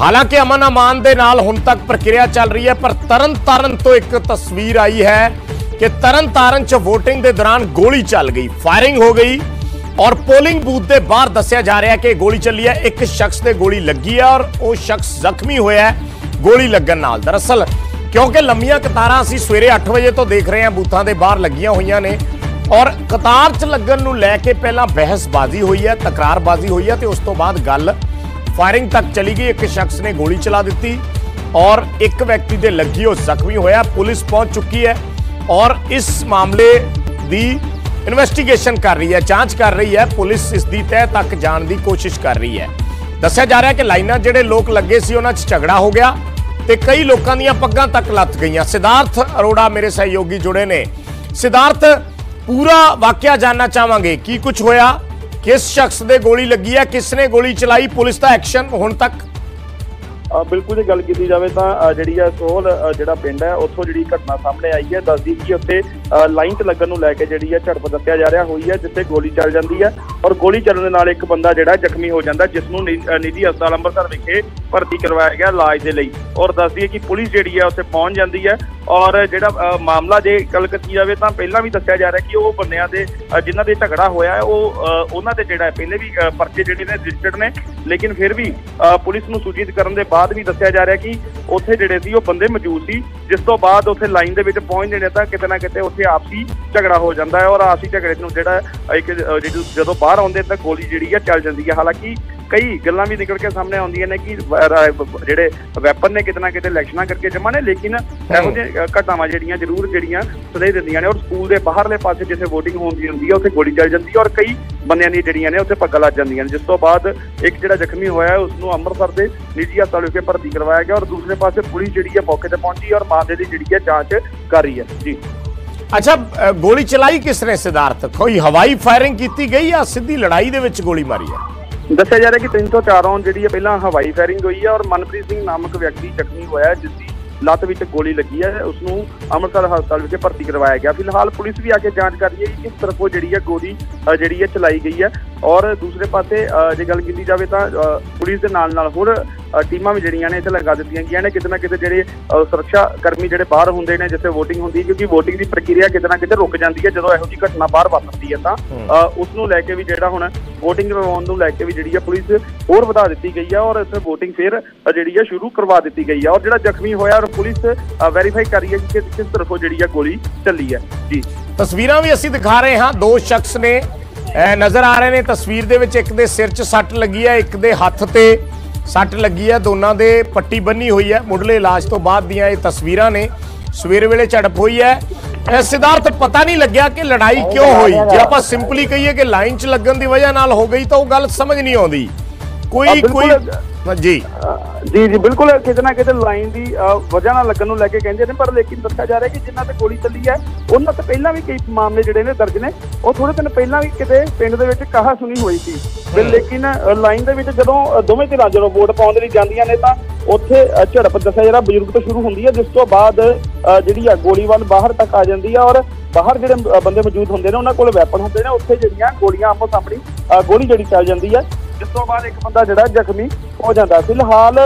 ਹਾਲਾਂਕਿ ਅਮਨ ਅਮਾਨ ਦੇ ਨਾਲ ਹੁਣ ਤੱਕ ਪ੍ਰਕਿਰਿਆ ਚੱਲ ਰਹੀ ਹੈ, ਪਰ ਤਰਨ ਤਾਰਨ ਤੋਂ ਇੱਕ ਤਸਵੀਰ ਆਈ ਹੈ ਕਿ ਤਰਨ ਤਾਰਨ 'ਚ VOTING ਦੇ ਦੌਰਾਨ ਗੋਲੀ ਚੱਲ ਗਈ ਫਾਇਰਿੰਗ ਹੋ ਗਈ ਔਰ ਪੋਲਿੰਗ ਬੂਥ ਦੇ ਬਾਹਰ ਦੱਸਿਆ ਜਾ ਰਿਹਾ ਕਿ ਗੋਲੀ ਚੱਲੀ ਹੈ, ਇੱਕ ਸ਼ਖਸ ਤੇ ਗੋਲੀ ਲੱਗੀ ਹੈ ਔਰ ਉਹ ਸ਼ਖਸ ਜ਼ਖਮੀ ਹੋਇਆ ਗੋਲੀ ਲੱਗਣ ਨਾਲ। ਦਰਅਸਲ ਕਿਉਂਕਿ ਲੰਮੀਆਂ ਕਤਾਰਾਂ ਅਸੀਂ ਸਵੇਰੇ 8 ਵਜੇ ਤੋਂ ਦੇਖ ਰਹੇ ਹਾਂ, ਬੂਥਾਂ ਦੇ ਬਾਹਰ ਲੱਗੀਆਂ ਹੋਈਆਂ ਨੇ ਔਰ ਕਤਾਰ 'ਚ ਲੱਗਣ ਨੂੰ ਲੈ ਕੇ ਪਹਿਲਾਂ ਬਹਿਸਬਾਜ਼ੀ ਹੋਈ ਹੈ, ਤਕਰਾਰਬਾਜ਼ੀ ਹੋਈ ਹੈ ਤੇ ਉਸ ਤੋਂ ਬਾਅਦ ਗੱਲ ਫਾਇਰਿੰਗ ਤੱਕ ਚਲੀ ਗਈ। ਇੱਕ ਸ਼ਖਸ ਨੇ ਗੋਲੀ ਚਲਾ ਦਿੱਤੀ ਔਰ ਇੱਕ ਵਿਅਕਤੀ ਦੇ ਲੱਗੀ ਉਹ ਜ਼ਖਮੀ ਹੋਇਆ। ਪੁਲਿਸ ਪਹੁੰਚ ਚੁੱਕੀ ਹੈ ਔਰ ਇਸ ਮਾਮਲੇ ਦੀ ਇਨਵੈਸਟੀਗੇਸ਼ਨ ਕਰ ਰਹੀ ਹੈ, ਜਾਂਚ ਕਰ ਰਹੀ ਹੈ। ਪੁਲਿਸ ਇਸ ਦੀ ਤਹਿ ਤੱਕ ਜਾਣ ਦੀ ਕੋਸ਼ਿਸ਼ ਕਰ ਰਹੀ ਹੈ। ਦੱਸਿਆ ਜਾ ਰਿਹਾ ਕਿ ਲਾਈਨਾਂ ਜਿਹੜੇ ਲੋਕ ਲੱਗੇ ਸੀ, ਉਹਨਾਂ 'ਚ ਝਗੜਾ ਹੋ ਗਿਆ ਤੇ ਕਈ ਲੋਕਾਂ ਦੀਆਂ ਪੱਗਾਂ ਤੱਕ ਲੱਤ ਗਈਆਂ। ਸਿਧਾਰਥ ਅਰੋੜਾ ਮੇਰੇ ਸਹਿਯੋਗੀ ਜੁੜੇ ਨੇ। ਸਿਧਾਰਥ, ਪੂਰਾ ਵਾਕਿਆ ਜਾਨਣਾ ਚਾਹਾਂਗੇ। ਕੀ ਕੁਝ ਹੋਇਆ? ਕਿਸ ਸ਼ਖਸ ਦੇ ਗੋਲੀ ਲੱਗੀ ਹੈ? ਕਿਸ ਨੇ ਗੋਲੀ ਚਲਾਈ? ਪੁਲਿਸ ਦਾ ਐਕਸ਼ਨ ਹੁਣ ਤੱਕ? ਬਿਲਕੁਲ ਜੇ ਗੱਲ ਕੀਤੀ ਜਾਵੇ ਤਾਂ ਜਿਹੜੀ ਆ ਸੋਹਲ ਜਿਹੜਾ ਪਿੰਡ ਹੈ ਉੱਥੋਂ ਜਿਹੜੀ ਘਟਨਾ ਸਾਹਮਣੇ ਆਈ ਹੈ। ਦੱਸਦੀ ਕਿ ਉੱਥੇ ਅ, ਲਾਈਨ 'ਚ ਲੱਗਣ ਨੂੰ ਲੈ ਕੇ ਜਿਹੜੀ ਹੈ ਝੜਪ ਦੱਸਿਆ ਜਾ ਰਿਹਾ ਹੋਈ ਹੈ ਜਿੱਥੇ ਗੋਲੀ ਚੱਲ ਜਾਂਦੀ ਹੈ। ਔਰ ਗੋਲੀ ਚੱਲਣ ਦੇ ਨਾਲ ਇੱਕ ਬੰਦਾ ਜਿਹੜਾ ਜ਼ਖਮੀ ਹੋ ਜਾਂਦਾ ਜਿਸ ਨੂੰ ਨਿ- ਨਿੱਜੀ ਹਸਪਤਾਲ ਅੰਮ੍ਰਿਤਸਰ ਵਿਖੇ ਭਰਤੀ ਕਰਵਾਇਆ ਗਿਆ ਇਲਾਜ ਦੇ ਲਈ। ਔਰ ਦੱਸਦੀ ਹੈ ਕਿ ਪੁਲਿਸ ਜਿਹੜੀ ਹੈ ਉੱਥੇ ਪਹੁੰਚ ਜਾਂਦੀ ਹੈ ਔਰ ਜਿਹੜਾ ਮਾਮਲਾ ਜੇ ਗੱਲ ਕੀਤੀ ਜਾਵੇ ਤਾਂ ਪਹਿਲਾਂ ਵੀ ਦੱਸਿਆ ਜਾ ਰਿਹਾ ਕਿ ਉਹ ਬੰਦਿਆਂ ਦੇ ਅ, ਜਿਨ੍ਹਾਂ ਦੇ ਝਗੜਾ ਹੋਇਆ ਹੈ ਉਹ ਉਹਨਾਂ ਦੇ ਜਿਹੜਾ ਹੈ ਪਹਿਲੇ ਵੀ ਪਰਚੇ ਜਿਹੜੇ ਨੇ ਰਜਿਸਟਰਡ ਨੇ ਲੇਕਿਨ ਫਿਰ ਵੀ ਪੁਲਿਸ ਨੂੰ ਸੂਚਿਤ ਕਰਨ ਦੇ ਬਾਅਦ ਵੀ ਦੱਸਿਆ ਜਾ ਰਿਹਾ ਕਿ ਉੱਥੇ ਜਿਹੜੇ ਸੀ ਉਹ ਬੰਦੇ ਮੌਜੂਦ ਸੀ ਜਿਸ ਤੋਂ ਬਾਅਦ ਉੱਥੇ ਲਾਈਨ ਦੇ ਵਿੱਚ ਪਹੁੰਚਦੇ ਨੇ ਤਾਂ ਕਿਤੇ ਨਾ ਕਿਤੇ ਉੱਥੇ ਆਪਸੀ ਝਗੜਾ ਹੋ ਜਾਂਦਾ ਹੈ ਔਰ ਆਪਸੀ ਝਗੜੇ ਨੂੰ ਜਿਹੜਾ ਇੱਕ ਜਦੋਂ ਬਾਹਰ ਆਉਂਦੇ ਤਾਂ ਗੋਲੀ ਜਿਹੜੀ ਹੈ ਚੱਲ ਜਾਂਦੀ ਹੈ ਹਾਲਾਂਕਿ ਕਈ ਗੱਲਾਂ ਵੀ ਨਿਕਲ ਕੇ ਸਾਹਮਣੇ ਆਉਂਦੀਆਂ ਨੇ ਕਿ ਜਿਹੜੇ ਵੈਪਨ ਨੇ ਕਿਤੇ ਨਾ ਕਿਤੇ ਇਲੈਕਸ਼ਨਾਂ ਕਰਕੇ ਜਮਾ ਨੇ ਲੇਕਿਨ ਇਹੋ ਜਿਹੇ ਘਟਨਾਵਾਂ ਜਿਹੜੀਆਂ ਜ਼ਰੂਰ ਜਿਹੜੀਆਂ ਸਦੇ ਦਿੰਦੀਆਂ ਨੇ ਔਰ ਸਕੂਲ ਦੇ ਬਾਹਰਲੇ ਪਾਸੇ ਜਿੱਥੇ VOTING ਹੁੰਦੀ ਹੁੰਦੀ ਹੈ ਉੱਥੇ ਗੋਲੀ ਚੱਲ ਜਾਂਦੀ ਹੈ ਔਰ ਕਈ ਬੰਦਿਆਂ ਦੀ ਜਿਹੜੀਆਂ ਨੇ ਉੱਥੇ ਪੱਗਾਂ ਲੱਗ ਜਾਂਦੀਆਂ ਨੇ। ਜਿਸ ਤੋਂ ਬਾਅਦ ਇੱਕ ਜਿਹੜਾ ਜ਼ਖਮੀ ਹੋਇਆ ਉਸ ਨੂੰ ਅੰਮ੍ਰਿਤਸਰ ਦੇ ਨਿੱਜੀ ਹਸਪਤਾਲ ਵਿਖੇ ਭਰਤੀ ਕਰਵਾਇਆ ਗਿਆ ਔਰ ਦੂਸਰੇ ਪਾਸੇ ਪੁਲਿਸ ਜਿਹੜੀ ਹੈ ਮੌਕੇ ਤੇ ਪਹੁੰਚੀ ਔਰ ਮਾਮਲੇ ਦੀ ਜਿਹੜੀ ਹੈ ਜਾਂਚ ਕਰ ਰਹੀ ਹੈ। ਜੀ। ਅੱਛਾ ਗੋਲੀ ਚਲਾਈ ਕਿਸ ਨੇ ਸਿਧਾਰਥ? ਕੋਈ ਹਵਾਈ ਫਾਇਰਿੰਗ ਕੀਤੀ ਗਈ ਜਾਂ ਸਿੱਧੀ ਲੜਾਈ ਦੇ ਵਿੱਚ ਗੋਲੀ ਮਾਰੀ ਹੈ? ਦੱਸਿਆ ਜਾ ਰਿਹਾ ਕਿ 304 ਰੌਂਡ ਜਿਹੜੀ ਹੈ ਪਹਿਲਾਂ ਹਵਾਈ ਫਾਇਰਿੰਗ ਹੋਈ ਹੈ ਔਰ ਮਨਪ੍ਰੀਤ ਸਿੰਘ ਨਾਮਕ ਵਿਅਕਤੀ ਜ਼ਖਮੀ ਹੋਇਆ ਹੈ, ਜਿਸ ਦੀ ਲੱਤ ਵਿੱਚ ਗੋਲੀ ਲੱਗੀ ਹੈ ਉਸ ਨੂੰ ਅੰਮ੍ਰਿਤਸਰ ਹਸਪਤਾਲ ਵਿਖੇ ਭਰਤੀ ਕਰਵਾਇਆ ਗਿਆ। ਫਿਲਹਾਲ ਪੁਲਿਸ ਵੀ ਆ ਕੇ ਜਾਂਚ ਕਰ ਰਹੀ ਹੈ ਕਿ ਕਿਸ ਤਰਫੋਂ ਜਿਹੜੀ ਹੈ ਗੋਲੀ ਜਿਹੜੀ ਹੈ ਚਲਾਈ ਗਈ ਹੈ। ਔਰ ਦੂਸਰੇ ਪਾਸੇ ਜੇ ਗੱਲ ਕੀਤੀ ਜਾਵੇ ਤਾਂ ਪੁਲਿਸ ਦੇ ਨਾਲ ਨਾਲ ਹੋਰ ਟੀਮਾਂ ਵੀ ਜਿਹੜੀਆਂ ਨੇ ਇੱਥੇ ਲਗਾ ਦਿੱਤੀਆਂ ਗਈਆਂ ਨੇ ਕਿਤੇ ਨਾ ਕਿਤੇ ਜਿਹੜੇ ਸੁਰੱਖਿਆ ਕਰਮੀ ਜਿਹੜੇ ਬਾਹਰ ਹੁੰਦੇ ਨੇ ਜਿੱਥੇ VOTING ਹੁੰਦੀ ਹੈ ਕਿਉਂਕਿ VOTING ਦੀ ਪ੍ਰਕਿਰਿਆ ਕਿਤੇ ਨਾ ਕਿਤੇ ਰੁਕ ਜਾਂਦੀ ਹੈ ਜਦੋਂ ਇਹੋ ਜਿਹੀ ਘਟਨਾ ਬਾਹਰ ਵਾਪਰਦੀ ਹੈ ਤਾਂ ਉਸ ਨੂੰ ਲੈ ਕੇ ਵੀ ਜਿਹੜਾ ਹੁਣ VOTING ਕਰਵਾਉਣ ਨੂੰ ਲੈ ਕੇ ਵੀ ਜਿਹੜੀ ਹੈ ਪੁਲਿਸ ਹੋਰ ਵਧਾ ਦਿੱਤੀ ਗਈ ਹੈ ਔਰ ਇੱਥੇ VOTING ਫਿਰ ਜਿਹੜੀ ਹੈ ਸ਼ੁਰੂ ਕਰਵਾ ਦਿੱਤੀ ਗਈ ਹੈ ਔਰ ਜਿਹੜਾ ਜ਼ਖਮੀ ਹੋਇਆ ਔਰ ਪੁਲਿਸ ਵੈਰੀਫਾਈ ਕਰ ਰਹੀ ਹੈ ਕਿ ਕਿਸ- ਕਿਸ ਤਰਫੋਂ ਜਿਹੜੀ ਹੈ ਗੋਲੀ ਚੱਲੀ ਹੈ। ਜੀ। ਤਸਵੀਰਾਂ ਵੀ ਅਸੀਂ ਦਿਖਾ ਰਹੇ ਹਾਂ। ਦੋ ਸ਼ਖਸ ਨੇ ਨਜ਼ਰ ਆ ਰਹੇ ਨੇ। ਤਸਵੀਰ ਦੇ ਵਿੱਚ ਇੱਕ ਦੇ ਸਿਰ 'ਚ ਸੱਟ ਲੱਗੀ ਹੈ ਇੱਕ ਦੇ ਹੱਥ ਤੇ। ਸੱਟ ਲੱਗੀ ਹੈ, ਦੋਨਾਂ ਦੇ ਪੱਟੀ ਬੰਨੀ ਹੋਈ ਹੈ। ਮੁੱਢਲੇ ਇਲਾਜ ਤੋਂ ਬਾਅਦ ਦੀਆਂ ਇਹ ਤਸਵੀਰਾਂ ਨੇ। ਸਵੇਰ ਵੇਲੇ ਝੜਪ ਹੋਈ ਹੈ। ਇਹ ਸਿਧਾਰਥ, ਪਤਾ ਨਹੀਂ ਲੱਗਿਆ ਕਿ ਲੜਾਈ ਕਿਉਂ ਹੋਈ। ਜੇ ਆਪਾਂ ਸਿੰਪਲੀ ਕਹੀਏ ਕਿ ਲਾਈਨ 'ਚ ਲੱਗਣ ਦੀ ਵਜ੍ਹਾ ਨਾਲ ਹੋ ਗਈ ਤਾਂ ਉਹ ਗੱਲ ਸਮਝ ਨਹੀਂ ਆਉਂਦੀ। ਕੋਈ ਆ, ਕੋਈ। ਜੀ। ਜੀ ਜੀ ਬਿਲਕੁਲ ਕਿਤੇ ਨਾ ਕਿਤੇ ਲਾਈਨ ਦੀ ਵਜ੍ਹਾ ਨਾਲ ਲੱਗਣ ਨੂੰ ਲੈ ਕੇ ਕਹਿੰਦੇ ਨੇ ਪਰ ਲੇਕਿਨ ਦੱਸਿਆ ਜਾ ਰਿਹਾ ਕਿ ਜਿਨ੍ਹਾਂ ਤੇ ਗੋਲੀ ਚੱਲੀ ਹੈ ਉਹਨਾਂ ਤੇ ਪਹਿਲਾਂ ਵੀ ਕਈ ਮਾਮਲੇ ਜਿਹੜੇ ਨੇ ਦਰਜ ਨੇ। ਉਹ ਥੋੜੇ ਦਿਨ ਪਹਿਲਾਂ ਵੀ ਕਿਤੇ ਪਿੰਡ ਦੇ ਵਿੱਚ ਕਹਾ ਸੁਣੀ ਹੋਈ ਸੀ। ਤੇ ਲੇਕਿਨ ਲਾਈਨ ਦੇ ਵਿੱਚ ਜਦੋਂ ਦੋਵੇਂ ਧਿਰਾਂ ਜਦੋਂ ਵੋਟ ਪਾਉਣ ਦੇ ਲਈ ਜਾਂਦੀਆਂ ਨੇ ਤਾਂ ਉੱਥੇ ਝੜਪ ਦੱਸਿਆ ਜਿਹੜਾ ਬਜ਼ੁਰਗ ਤੋਂ ਸ਼ੁਰੂ ਹੁੰਦੀ ਹੈ ਜਿਸ ਤੋਂ ਬਾਅਦ ਜਿਹੜੀ ਆ ਗੋਲੀਬਾਰ ਬਾਹਰ ਤੱਕ ਆ ਜਾਂਦੀ ਹੈ ਔਰ ਬਾਹਰ ਜਿਹੜੇ ਬੰਦੇ ਮੌਜੂਦ ਹੁੰਦੇ ਨੇ ਉਹਨਾਂ ਕੋਲ ਵੈਪਨ ਹੁੰਦੇ ਨੇ ਉੱਥੇ ਜਿਹੜੀਆਂ ਗੋਲੀਆਂ ਆਪੋ ਸਾਹਮਣੇ ਗੋਲੀ ਜਿਹੜੀ ਚੱਲ ਜਾਂਦੀ ਹੈ। ਜਿਸ ਤੋਂ ਬਾਅਦ ਇੱਕ ਬੰਦਾ ਜਿਹੜਾ ਜ਼ਖਮੀ ਹੋ ਜਾਂਦਾ। ਫਿਲਹਾਲ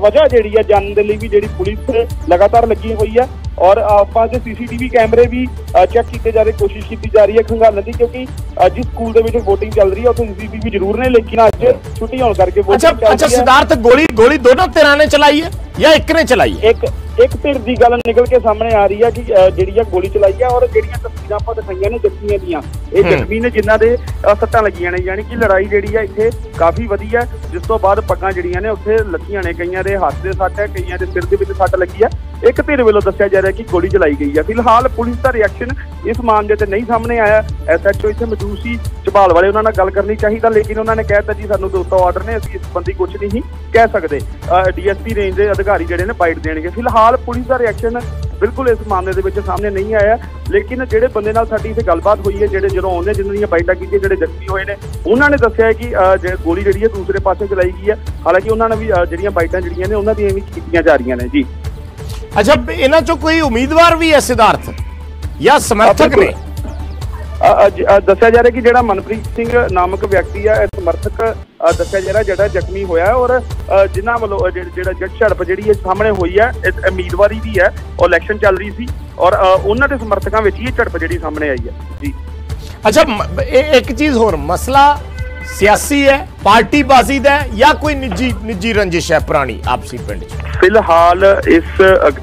ਵਜ੍ਹਾ ਜਿਹੜੀ ਹੈ ਜਾਣਨ ਦੇ ਲਈ ਵੀ ਜਿਹੜੀ ਪੁਲਿਸ ਲਗਾਤਾਰ ਲੱਗੀ ਹੋਈ ਹੈ। ਔਰ ਆਪਾਂ ਦੇ ਸੀਸੀਟੀਵੀ ਕੈਮਰੇ ਵੀ ਚੈੱਕ ਕੀਤੇ ਜਾ ਰਹੇ ਕੋਸ਼ਿਸ਼ ਕੀਤੀ ਜਾ ਰਹੀ ਹੈ ਖੰਗਾਲਣ ਦੀ ਕਿਉਂਕਿ ਜਿਸ ਸਕੂਲ ਦੇ ਵਿੱਚ VOTING ਚੱਲ ਰਹੀ ਹੈ ਉੱਥੇ ਸੀਸੀਟੀਵੀ ਜ਼ਰੂਰ ਨੇ ਲੇਕਿਨ ਅੱਜ ਛੁੱਟੀ ਹੋਣ ਕਰਕੇ ਅੱਛਾ VOTING ਚੱਲ ਅੱਛਾ ਰਹੀ ਹੈ। ਸਿਧਾਰਥ ਗੋਲੀ ਗੋਲੀ ਦੋਨੋਂ ਧਿਰਾਂ ਨੇ ਚਲਾਈ ਹੈ ਜਾਂ ਇੱਕ ਨੇ ਚਲਾਈ ਹੈ? ਇੱਕ ਇੱਕ ਧਿਰ ਦੀ ਗੱਲ ਨਿਕਲ ਕੇ ਸਾਹਮਣੇ ਆ ਰਹੀ ਹੈ ਕਿ ਜਿਹੜੀ ਆ ਗੋਲੀ ਚਲਾਈ ਹੈ ਔਰ ਜਿਹੜੀਆਂ ਤਸਵੀਰਾਂ ਆਪਾਂ ਦਿਖਾਈਆਂ ਨੇ ਜ਼ਖਮੀਆਂ ਦੀਆਂ। ਇਹ। ਜ਼ਖਮੀ ਨੇ ਜਿਨ੍ਹਾਂ ਦੇ ਸੱਟਾਂ ਲੱਗੀਆਂ ਨੇ ਯਾਨੀ ਕਿ ਲੜਾਈ ਜਿਹੜੀ ਆ ਇੱਥੇ ਕਾਫੀ ਵਧੀਆ ਜਿਸ ਤੋਂ ਬਾਅਦ ਪੱਗਾਂ ਜਿਹੜੀਆਂ ਨੇ ਉੱਥੇ ਲੱਗੀਆਂ ਨੇ ਕਈਆਂ ਦੇ ਹੱਥ ਦੇ ਸੱਟ ਹੈ ਕਈਆਂ ਦੇ ਸਿਰ ਦੇ ਵਿੱਚ ਸੱਟ ਲੱਗੀ ਹੈ ਇੱਕ ਧਿਰ ਵੱਲੋਂ ਦੱਸਿਆ ਜਾ ਰਿਹਾ ਕਿ ਗੋਲੀ ਚਲਾਈ ਗਈ ਹੈ ਫਿਲਹਾਲ ਪੁਲਿਸ ਦਾ ਰਿਐਕਸ਼ਨ ਇਸ ਮਾਮਲੇ ਤੇ ਨਹੀਂ ਸਾਹਮਣੇ ਆਇਆ। ਐਸਐਚਓ ਇੱਥੇ ਮੌਜੂਦ ਸੀ। ਝਬਾਲ ਵਾਲੇ ਉਹਨਾਂ ਨਾਲ ਗੱਲ ਕਰਨੀ ਚਾਹੀਦਾ ਲੇਕਿਨ ਉਹਨਾਂ ਨੇ ਕਹਿਤਾ ਜੀ ਸਾਨੂੰ ਦੋਸਤੋ ਆਰਡਰ ਨੇ ਅਸੀਂ ਇਸ ਸੰਬੰਧੀ ਕੁਝ ਨਹੀਂ ਕਹਿ ਸਕਦੇ। ਡੀਐਸਪੀ ਰੇਂਜ ਦੇ ਅਧਿਕਾਰੀ ਜਿਹੜੇ ਨੇ ਬਾਈਟ ਦੇਣਗੇ। ਫਿਲਹਾਲ ਪੁਲਿਸ ਦਾ ਰਿਐਕਸ਼ਨ ਬਿਲਕੁਲ ਇਸ ਮਾਮਲੇ ਦੇ ਵਿੱਚ ਸਾਹਮਣੇ ਨਹੀਂ ਆਇਆ। ਲੇਕਿਨ ਜਿਹੜੇ ਬੰਦੇ ਨਾਲ ਸਾਡੀ ਇੱਥੇ ਗੱਲਬਾਤ ਹੋਈ ਹੈ ਜਿਹੜੇ ਜਦੋਂ ਆਉਂਦੇ ਜਿਨ੍ਹਾਂ ਦੀਆਂ ਬਾਈਟਾਂ ਕੀਤੀਆਂ ਜਿਹੜੇ ਜ਼ਖਮੀ ਹੋਏ ਨੇ ਉਹਨਾਂ ਨੇ ਦੱਸਿਆ ਕਿ ਅਹ, ਗੋਲੀ ਜਿਹੜੀ ਹੈ ਦੂਸਰੇ ਪਾਸੇ ਚਲਾਈ ਗਈ ਹੈ। ਹਾਲਾਂਕਿ ਉਹਨਾਂ ਨੇ ਵੀ ਜਿਹੜੀਆਂ ਬਾਈਟਾਂ ਜਿਹੜੀਆਂ ਨੇ ਉਹਨਾਂ ਦੀਆਂ ਵੀ ਕੀਤੀਆਂ ਜਾ ਰਹੀਆਂ ਨੇ। ਜੀ। ਅੱਛਾ ਇਹਨਾਂ ਚੋਂ ਕੋਈ ਉਮੀਦਵਾਰ ਵੀ ਹੈ ਸਿਧਾਰਥ? ਜਾਂ ਸਮਰਥਕ ਨੇ? ਦੱਸਿਆ ਜਾ ਰਿਹਾ ਕਿ ਜਿਹੜਾ ਮਨਪ੍ਰੀਤ ਸਿੰਘ ਨਾਮਕ ਵਿਅਕਤੀ ਇਹ ਸਮਰਥਕ ਦੱਸਿਆ ਜਾ ਰਿਹਾ ਜਿਹੜਾ ਜ਼ਖਮੀ ਹੋਇਆ ਔਰ ਜਿਨ੍ਹਾਂ ਵੱਲੋਂ ਜਿਹੜਾ ਜੱਟ ਝੜਪ ਜਿਹੜੀ ਹੈ ਸਾਹਮਣੇ ਹੋਈ ਹੈ ਇਹ ਉਮੀਦਵਾਰੀ ਦੀ ਹੈ ਉਹ ਇਲੈਕਸ਼ਨ ਚੱਲ ਰਹੀ ਸੀ ਔਰ ਉਹਨਾਂ ਦੇ ਸਮਰਥਕਾਂ ਵਿੱਚ ਇਹ ਝੜਪ ਜਿਹੜੀ ਸਾਹਮਣੇ ਆਈ ਹੈ। ਜੀ। ਅੱਛਾ ਇਹ ਇੱਕ ਚੀਜ਼ ਹੋਰ ਮਸਲਾ ਸਿਆਸੀ ਹੈ ਪਾਰਟੀਬਾਜ਼ੀ ਦਾ ਹੈ ਜਾਂ ਕੋਈ ਨਿੱਜੀ ਨਿੱਜੀ ਰੰਜਿਸ਼ ਹੈ ਪੁਰਾਣੀ ਆਪਸੀ ਪਿੰਡ 'ਚ? ਫਿਲਹਾਲ ਇਸ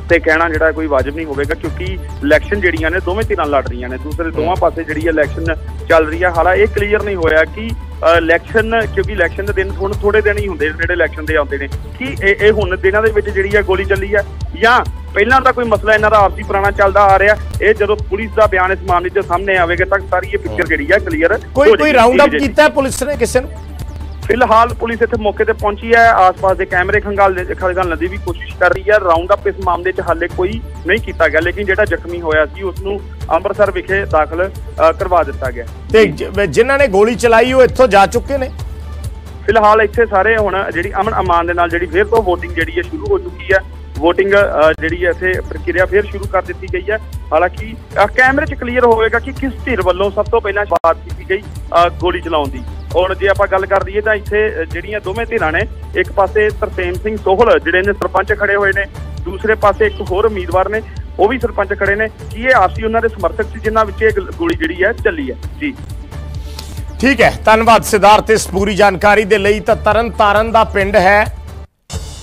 ਤੇ ਕਹਿਣਾ ਜਿਹੜਾ ਕੋਈ ਵਾਜਬ ਨਹੀਂ ਹੋਵੇਗਾ ਕਿਉਂਕਿ ਇਲੈਕਸ਼ਨ ਜਿਹੜੀਆਂ ਨੇ ਦੋਵੇਂ ਧਿਰਾਂ ਲੜ ਰਹੀਆਂ ਨੇ। ਦੂਸਰੇ ਦੋਵਾਂ ਪਾਸੇ ਜਿਹੜੀ ਇਲੈਕਸ਼ਨ ਚੱਲ ਰਹੀ ਹੈ ਹਾਲਾ ਇਹ ਕਲੀਅਰ ਨਹੀਂ ਹੋਇਆ ਕਿ ਇਲੈਕਸ਼ਨ ਕਿਉਂਕਿ ਇਲੈਕਸ਼ਨ ਦੇ ਦਿਨ ਹੁਣ ਥੋੜੇ ਦਿਨ ਹੀ ਹੁੰਦੇ ਜਿਹੜੇ ਇਲੈਕਸ਼ਨ ਦੇ ਆਉਂਦੇ ਨੇ। ਕਿ ਇਹ ਇਹ ਹੁਣ ਦਿਨਾਂ ਦੇ ਵਿੱਚ ਜਿਹੜੀ ਹੈ ਗੋਲੀ ਚੱਲੀ ਹੈ ਜਾਂ ਪਹਿਲਾਂ ਤਾਂ ਕੋਈ ਮਸਲਾ ਇਹਨਾਂ ਦਾ ਆਪਸੀ ਪੁਰਾਣਾ ਚੱਲਦਾ ਆ ਰਿਹਾ ਇਹ ਜਦੋਂ ਪੁਲਿਸ ਦਾ ਬਿਆਨ ਇਸ ਮਾਮਲੇ 'ਚ ਸਾਹਮਣੇ ਆਵੇਗਾ ਤਾਂ ਸਾਰੀ ਇਹ ਪਿਕਚਰ ਜਿਹੜੀ ਹੈ ਕਲੀਅਰ ਕੋਈ ਕੋਈ ਰਾਉਂਡ ਅਪ ਕੀਤਾ ਪੁਲਿਸ ਨੇ ਕਿਸੇ ਨੂੰ? ਫਿਲਹਾਲ ਪੁਲਿਸ ਇੱਥੇ ਮੌਕੇ ਤੇ ਪਹੁੰਚੀ ਹੈ। ਆਸ-ਪਾਸ ਦੇ ਕੈਮਰੇ ਖੰਗਾਲ ਖੰਗਾਲਣ ਦੀ ਵੀ ਕੋਸ਼ਿਸ਼ ਕਰ ਰਹੀ ਹੈ। ਰਾਉਂਡ ਅਪ ਇਸ ਮਾਮਲੇ 'ਚ ਹਾਲੇ ਕੋਈ ਨਹੀਂ ਕੀਤਾ ਗਿਆ ਲੇਕਿਨ ਜਿਹੜਾ ਜ਼ਖਮੀ ਹੋਇਆ ਸੀ ਉਸ ਨੂੰ ਅੰਮ੍ਰਿਤਸਰ ਵਿਖੇ ਦਾਖਲ ਕਰਵਾ ਦਿੱਤਾ ਗਿਆ। ਤੇ ਜਿਨ੍ਹਾਂ ਨੇ ਗੋਲੀ ਚਲਾਈ ਉਹ ਇੱਥੋਂ ਜਾ ਚੁੱਕੇ ਨੇ? ਫਿਲਹਾਲ ਇੱਥੇ ਸਾਰੇ ਹੁਣ ਜਿਹੜੀ ਅਮਨ ਅਮਾਨ ਦੇ ਨਾਲ ਜਿਹੜੀ ਫੇਰ ਤੋਂ VOTING ਜਿਹੜੀ ਹੈ ਸ਼ੁਰੂ ਹੋ ਚੁੱਕੀ ਹੈ। VOTING ਜਿਹੜੀ ਹੈ ਇੱਥੇ ਪ੍ਰਕਿਰਿਆ ਫੇਰ ਸ਼ੁਰੂ ਕਰ ਦਿੱਤੀ ਗਈ ਹੈ। ਹਾਲਾਂਕਿ ਕੈਮਰੇ 'ਚ ਕਲੀਅਰ ਹੋਵੇਗਾ ਕਿ ਕਿਸ ਧਿਰ ਵੱਲੋਂ ਸਭ ਤੋਂ ਪਹਿਲਾਂ ਸ਼ੁਰੂਆਤ ਕੀਤੀ ਗਈ ਗੋਲੀ ਚਲਾਉਣ ਦੀ। ਹੁਣ ਜੇ ਆਪਾਂ ਗੱਲ ਕਰ ਲਈਏ ਤਾਂ ਇੱਥੇ ਜਿਹੜੀਆਂ ਦੋਵੇਂ ਧਿਰਾਂ ਨੇ, ਇੱਕ ਪਾਸੇ ਤਰਸੇਮ ਸਿੰਘ ਸੋਹਲ, ਜਿਹੜੇ ਨੇ ਸਰਪੰਚ ਖੜੇ ਹੋਏ ਨੇ, ਦੂਸਰੇ ਪਾਸੇ ਇੱਕ ਹੋਰ ਉਮੀਦਵਾਰ ਨੇ, ਉਹ ਵੀ ਸਰਪੰਚ ਖੜੇ ਨੇ। ਕੀ ਇਹ ਆਪਸੀ ਉਹਨਾਂ ਦੇ ਸਮਰਥਕ ਸੀ, ਜਿਨ੍ਹਾਂ ਵਿੱਚ ਇਹ ਗੋਲੀ ਜਿਹੜੀ ਹੈ ਚੱਲੀ ਹੈ? ਜੀ। ਠੀਕ ਹੈ, ਧੰਨਵਾਦ ਸਿਧਾਰਥ ਇਸ ਪੂਰੀ ਜਾਣਕਾਰੀ ਦੇ ਲਈ। ਤਾਂ ਤਰਨ ਤਾਰਨ ਦਾ ਪਿੰਡ ਹੈ,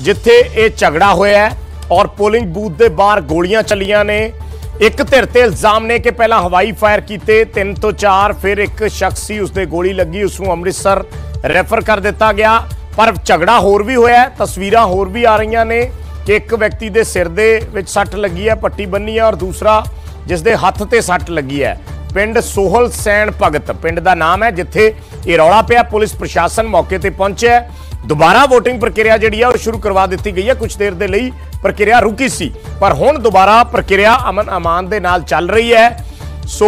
ਜਿੱਥੇ ਇਹ ਝਗੜਾ ਹੋਇਆ ਹੈ ਔਰ ਪੋਲਿੰਗ ਬੂਥ ਦੇ ਬਾਹਰ ਗੋਲੀਆਂ ਚੱਲੀਆਂ ਨੇ। ਇੱਕ ਧਿਰ ਤੇ ਇਲਜ਼ਾਮ ਨੇ ਕਿ ਪਹਿਲਾਂ ਹਵਾਈ ਫਾਇਰ ਕੀਤੇ, ਤਿੰਨ ਤੋਂ ਚਾਰ, ਫਿਰ ਇੱਕ ਸ਼ਖਸ ਸੀ ਉਸਦੇ ਗੋਲੀ ਲੱਗੀ ਉਸ ਨੂੰ ਅੰਮ੍ਰਿਤਸਰ ਰੈਫਰ ਕਰ ਦਿੱਤਾ ਗਿਆ। ਪਰ ਝਗੜਾ ਹੋਰ ਵੀ ਹੋਇਆ ਤਸਵੀਰਾਂ ਹੋਰ ਵੀ ਆ ਰਹੀਆਂ ਨੇ ਕਿ ਇੱਕ ਵਿਅਕਤੀ ਦੇ ਸਿਰ ਦੇ ਵਿੱਚ ਸੱਟ ਲੱਗੀ ਹੈ, ਪੱਟੀ ਬੰਨੀ ਹੈ ਔਰ ਦੂਸਰਾ ਜਿਸ ਦੇ ਹੱਥ ਤੇ ਸੱਟ ਲੱਗੀ ਹੈ। ਪਿੰਡ ਸੋਹਲ ਸੈਣ ਭਗਤ, ਪਿੰਡ ਦਾ ਨਾਮ ਹੈ, ਜਿੱਥੇ ਇਹ ਰੌਲਾ ਪਿਆ। ਪੁਲਿਸ ਪ੍ਰਸ਼ਾਸਨ ਮੌਕੇ ਤੇ ਪਹੁੰਚਿਆ ਦੁਬਾਰਾ VOTING ਪ੍ਰਕਿਰਿਆ ਜਿਹੜੀ ਹੈ ਉਹ ਸ਼ੁਰੂ ਕਰਵਾ ਦਿੱਤੀ ਗਈ ਹੈ। ਕੁਝ ਦੇਰ ਦੇ ਲਈ ਪ੍ਰਕਿਰਿਆ ਰੁਕੀ ਸੀ। ਪਰ ਹੁਣ ਦੁਬਾਰਾ ਪ੍ਰਕਿਰਿਆ ਅਮਨ ਅਮਾਨ ਦੇ ਨਾਲ ਚੱਲ ਰਹੀ ਹੈ। ਸੋ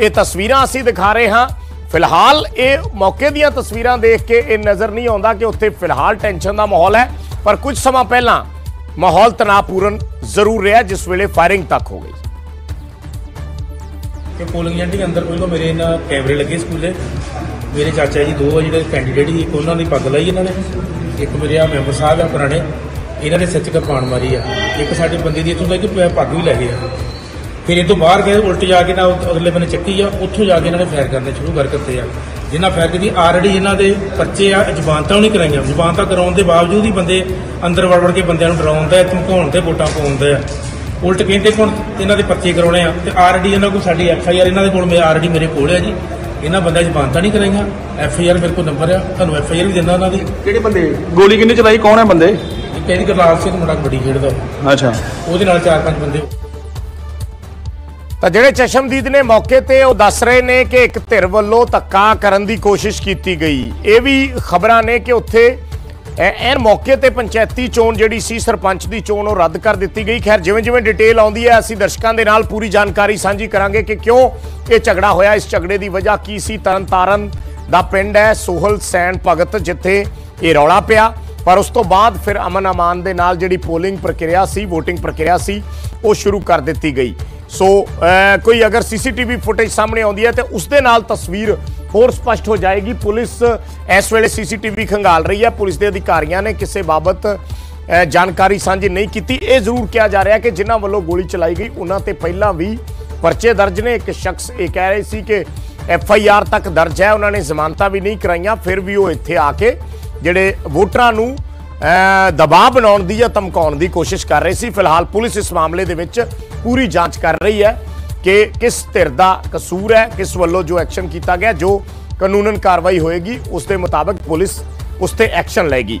ਇਹ ਤਸਵੀਰਾਂ ਅਸੀਂ ਦਿਖਾ ਰਹੇ ਹਾਂ। ਫਿਲਹਾਲ ਇਹ ਮੌਕੇ ਦੀਆਂ ਤਸਵੀਰਾਂ ਦੇਖ ਕੇ ਇਹ ਨਜ਼ਰ ਨਹੀਂ ਆਉਂਦਾ ਕਿ ਉੱਥੇ ਫਿਲਹਾਲ ਟੈਨਸ਼ਨ ਦਾ ਮਾਹੌਲ ਹੈ। ਪਰ ਕੁਝ ਸਮਾਂ ਪਹਿਲਾਂ ਮਾਹੌਲ ਤਣਾਅਪੂਰਨ ਜ਼ਰੂਰ ਰਿਹਾ, ਜਿਸ ਵੇਲੇ ਫਾਇਰਿੰਗ ਤੱਕ ਹੋ ਗਈ। ਤੇ ਪੋਲਿੰਗ ਏਜੰਟ ਦੇ ਅੰਦਰ ਪਹਿਲਾਂ ਮੇਰੇ ਇਹਨਾਂ ਕੈਮਰੇ ਲੱਗੇ ਸਕੂਲੇ। ਮੇਰੇ ਚਾਚਾ ਜੀ ਦੋ ਆ ਜਿਹੜੇ ਕੈਂਡੀਡੇਟ ਜੀ ਇੱਕ ਉਹਨਾਂ ਦੀ ਪੱਗ ਲਾਈ ਇਹਨਾਂ ਨੇ, ਇੱਕ ਮੇਰੇ ਆ ਮੈਂਬਰ ਸਾਹਿਬ ਆ ਪੁਰਾਣੇ, ਇਹਨਾਂ ਨੇ ਸੱਚ ਕਿਰਪਾਨ ਮਾਰੀ ਆ। ਇੱਕ ਸਾਡੇ ਬੰਦੇ ਦੀ ਇੱਥੋਂ ਦਾ ਕਿ ਪੱਗ ਵੀ ਲੈ ਗਏ ਆ। ਫਿਰ ਇਹ ਤੋਂ ਬਾਹਰ ਗਏ, ਉਲਟ ਜਾ ਕੇ ਨਾ ਅਗਲੇ ਬੰਨੇ ਚੱਕੀ ਆ, ਉੱਥੋਂ ਜਾ ਕੇ ਇਹਨਾਂ ਨੇ ਫਾਇਰ ਕਰਨੇ ਸ਼ੁਰੂ ਕਰ ਦਿੱਤੇ ਆ। ਜਿਨ੍ਹਾਂ ਫਾਇਰ ਕੀਤੀ ਆਲਰੇਡੀ ਇਹਨਾਂ ਦੇ ਪਰਚੇ ਆ ਜ਼ਬਾਨਤਾਂ ਨਹੀਂ ਕਰਾਈਆਂ ਜ਼ਬਾਨਤਾਂ ਕਰਾਉਣ ਦੇ ਬਾਵਜੂਦ ਹੀ ਬੰਦੇ ਅੰਦਰ ਵੜ ਵੜ ਕੇ ਬੰਦਿਆਂ ਨੂੰ ਡਰਾਉਂਦੇ ਆ ਧਮਕਾਉਣ ਤੇ ਵੋਟਾਂ ਪਾਉਂਦੇ ਆ। ਉਲਟ ਕਹਿੰਦੇ ਕੋਣ ਇਹਨਾਂ ਦੇ ਪਰਚੇ ਕਰਾਉਣੇ ਆ, ਤੇ ਆਲਰੇਡੀ ਇਹਨਾਂ ਕੋਲ ਸਾਡੀ ਐਫ ਆਈ ਆਰ ਇਹਨਾਂ ਦੇ ਕੋਲ ਮੈਂ ਆਲਰੇਡੀ ਮੇਰੇ ਕੋਲ ਆ ਜੀ। ਇਹਨਾਂ ਬੰਦਿਆਂ ਜ਼ਬਾਨਤਾਂ ਨਹੀਂ ਕਰਾਈਆਂ। ਐਫ ਆਈ ਆਰ ਮੇਰੇ ਕੋਲ ਨੰਬਰ ਆ। ਤੁਹਾਨੂੰ ਐਫ ਆਈ ਆਰ ਵੀ ਦਿੰਦਾ ਉਹਨਾਂ ਦੀ। ਕਿਹੜੇ ਬੰਦੇ? ਗੋਲੀ ਕਿੰਨੇ ਚਲਾਈ? ਕੌਣ ਹੈ ਬੰਦੇ? ਇੱਕ ਇਹਦੀ ਗੁਰਲਾਲ ਸਿੰਘ ਮੁੰਡਾ ਕਬੱਡੀ ਖੇਡਦਾ ਅੱਛਾ। ਉਹਦੇ ਨਾਲ ਚਾਰ ਪੰਜ ਬੰਦੇ। ਤਾਂ ਜਿਹੜੇ ਚਸ਼ਮਦੀਦ ਨੇ ਮੌਕੇ ਤੇ ਉਹ ਦੱਸ ਰਹੇ ਨੇ ਕਿ ਇੱਕ ਧਿਰ ਵੱਲੋਂ ਧੱਕਾ ਕਰਨ ਦੀ ਕੋਸ਼ਿਸ਼ ਕੀਤੀ ਗਈ। ਇਹ ਵੀ ਖਬਰਾਂ ਨੇ ਕਿ ਉੱਥੇ ਐਨ ਮੌਕੇ ਤੇ ਪੰਚਾਇਤੀ ਚੋਣ ਜਿਹੜੀ ਸੀ, ਸਰਪੰਚ ਦੀ ਚੋਣ ਉਹ ਰੱਦ ਕਰ ਦਿੱਤੀ ਗਈ। ਖੈਰ ਜਿਵੇਂ ਜਿਵੇਂ ਡਿਟੇਲ ਆਉਂਦੀ ਹੈ, ਅਸੀਂ ਦਰਸ਼ਕਾਂ ਦੇ ਨਾਲ ਪੂਰੀ ਜਾਣਕਾਰੀ ਸਾਂਝੀ ਕਰਾਂਗੇ ਕਿ ਕਿਉਂ ਇਹ ਝਗੜਾ ਹੋਇਆ। ਇਸ ਝਗੜੇ ਦੀ ਵਜ੍ਹਾ ਕੀ ਸੀ? ਤਰਨਤਾਰਨ ਦਾ ਪਿੰਡ ਹੈ, ਸੋਹਲ ਸੈਣ ਭਗਤ, ਜਿੱਥੇ ਇਹ ਰੌਲਾ ਪਿਆ। ਪਰ ਉਸ ਤੋਂ ਬਾਅਦ ਫਿਰ ਅਮਨ ਅਮਾਨ ਦੇ ਨਾਲ ਜਿਹੜੀ ਪੋਲਿੰਗ ਪ੍ਰਕਿਰਿਆ ਸੀ, VOTING ਪ੍ਰਕਿਰਿਆ ਸੀ, ਉਹ ਸ਼ੁਰੂ ਕਰ ਦਿੱਤੀ ਗਈ। ਸੋ ਕੋਈ ਅਗਰ ਸੀਸੀਟੀਵੀ ਫੁਟੇਜ ਸਾਹਮਣੇ ਆਉਂਦੀ ਹੈ ਤੇ ਉਸ ਦੇ ਨਾਲ ਤਸਵੀਰ ਹੋਰ ਸਪਸ਼ਟ ਹੋ ਜਾਏਗੀ, ਪੁਲਿਸ, ਇਸ ਵੇਲੇ ਸੀਸੀਟੀਵੀ ਖੰਗਾਲ ਰਹੀ ਹੈ। ਪੁਲਿਸ ਦੇ ਅਧਿਕਾਰੀਆਂ ਨੇ ਕਿਸੇ ਬਾਬਤ ਜਾਣਕਾਰੀ ਸਾਂਝੀ ਨਹੀਂ ਕੀਤੀ। ਇਹ ਜ਼ਰੂਰ ਕਿਹਾ ਜਾ ਰਿਹਾ ਕਿ ਜਿਨ੍ਹਾਂ ਵੱਲੋਂ ਗੋਲੀ ਚਲਾਈ ਗਈ, ਉਹਨਾਂ ਤੇ ਪਹਿਲਾਂ ਵੀ ਪਰਚੇ ਦਰਜ ਨੇ। ਇੱਕ ਸ਼ਖਸ ਇਹ ਕਹਿ ਰਹੇ ਸੀ ਕਿ ਐਫ ਆਈ ਆਰ ਤੱਕ ਦਰਜ ਹੈ, ਉਹਨਾਂ ਨੇ ਜ਼ਮਾਨਤਾਂ ਵੀ ਨਹੀਂ ਕਰਾਈਆਂ, ਫਿਰ ਵੀ ਉਹ ਇੱਥੇ ਆ ਕੇ ਜਿਹੜੇ ਵੋਟਰਾਂ ਨੂੰ ਦਬਾਅ ਬਣਾਉਣ ਦੀ ਜਾਂ ਧਮਕਾਉਣ ਦੀ ਕੋਸ਼ਿਸ਼ ਕਰ ਰਹੇ ਸੀ। ਫਿਲਹਾਲ ਪੁਲਿਸ ਇਸ ਮਾਮਲੇ ਦੇ ਵਿੱਚ ਪੂਰੀ ਜਾਂਚ ਕਰ ਰਹੀ ਹੈ। ਕਿ ਕਿਸ ਧਿਰ ਦਾ ਕਸੂਰ ਹੈ, ਕਿਸ ਵੱਲੋਂ ਜੋ ਐਕਸ਼ਨ ਕੀਤਾ ਗਿਆ, ਜੋ ਕਾਨੂੰਨਨ ਕਾਰਵਾਈ ਹੋਏਗੀ, ਉਸ ਦੇ ਮੁਤਾਬਕ ਪੁਲਿਸ ਉਸ ਤੇ ਐਕਸ਼ਨ ਲਏਗੀ।